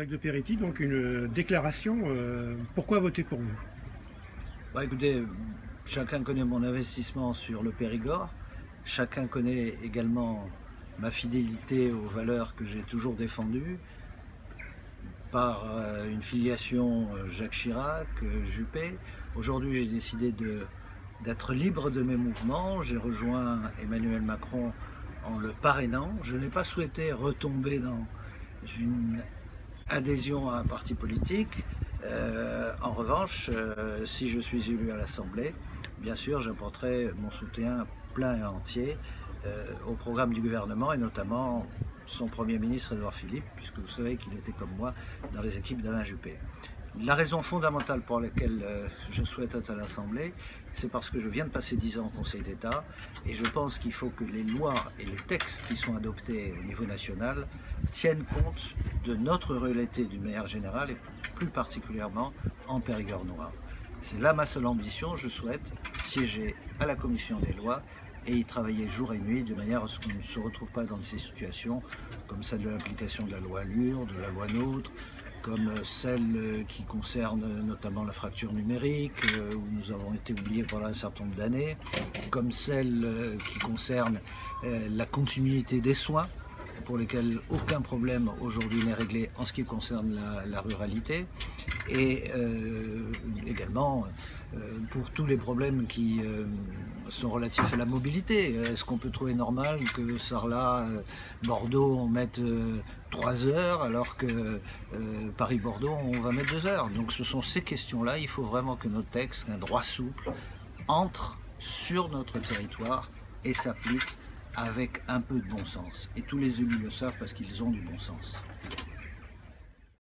Jacques de Peretti, donc une déclaration. euh, pourquoi voter pour vous? Bah, écoutez, chacun connaît mon investissement sur le Périgord. Chacun connaît également ma fidélité aux valeurs que j'ai toujours défendues par euh, une filiation euh, Jacques Chirac, euh, Juppé. Aujourd'hui, j'ai décidé d'être libre de mes mouvements. J'ai rejoint Emmanuel Macron en le parrainant. Je n'ai pas souhaité retomber dans une adhésion à un parti politique. Euh, en revanche, euh, si je suis élu à l'Assemblée, bien sûr, j'apporterai mon soutien plein et entier euh, au programme du gouvernement et notamment son Premier ministre Édouard Philippe, puisque vous savez qu'il était comme moi dans les équipes d'Alain Juppé. La raison fondamentale pour laquelle euh, je souhaite être à l'Assemblée, c'est parce que je viens de passer 10 ans au Conseil d'État et je pense qu'il faut que les lois et les textes qui sont adoptés au niveau national tiennent compte de notre réalité d'une manière générale et plus particulièrement en Périgord noir. C'est là ma seule ambition, je souhaite siéger à la commission des lois et y travailler jour et nuit de manière à ce qu'on ne se retrouve pas dans ces situations comme celle de l'application de la loi LUR, de la loi NOTRe, comme euh, celle euh, qui concerne euh, notamment la fracture numérique, où nous avons été oubliés pendant un certain nombre d'années, comme celle qui concerne la continuité des soins, pour lesquels aucun problème aujourd'hui n'est réglé en ce qui concerne la, ruralité, et également pour tous les problèmes qui euh, sont relatifs à la mobilité. Est-ce qu'on peut trouver normal que Sarlat, euh, Bordeaux, on mette 3 heures alors que euh, Paris-Bordeaux, on va mettre 2 heures? Donc ce sont ces questions-là, il faut vraiment que nos textes, un droit souple, entrent sur notre territoire et s'appliquent avec un peu de bon sens. Et tous les élus le savent parce qu'ils ont du bon sens.